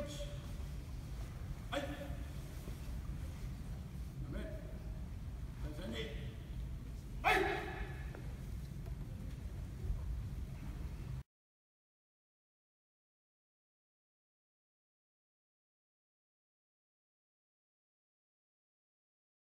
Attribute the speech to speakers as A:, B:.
A: which